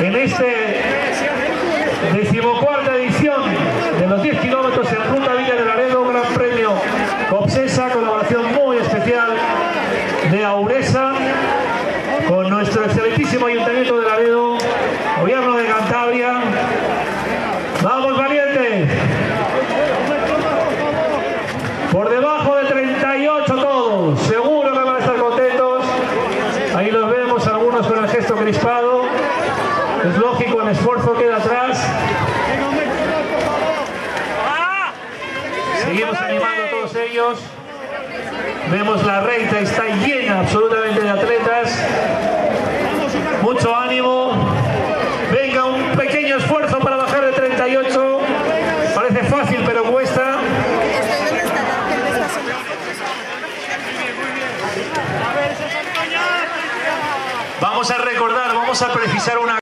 en este decimocuarta edición de los 10 kilómetros en Ruta Villa de Laredo, Gran Premio Copsesa, colaboración muy especial de Auresa con nuestro excelentísimo Ayuntamiento de Laredo, Gobierno de Cantabria. ¡Vamos, valientes! Por debajo de 38 todos, seguro que van a estar contentos. Ahí los vemos, algunos con el gesto crispado. Es lógico, el esfuerzo queda atrás. Seguimos animando a todos ellos. Vemos la recta, está llena absolutamente de atletas. Mucho ánimo. Venga, un pequeño esfuerzo para bajar de 38. Parece fácil, pero cuesta. Vamos a recordar, vamos a precisar una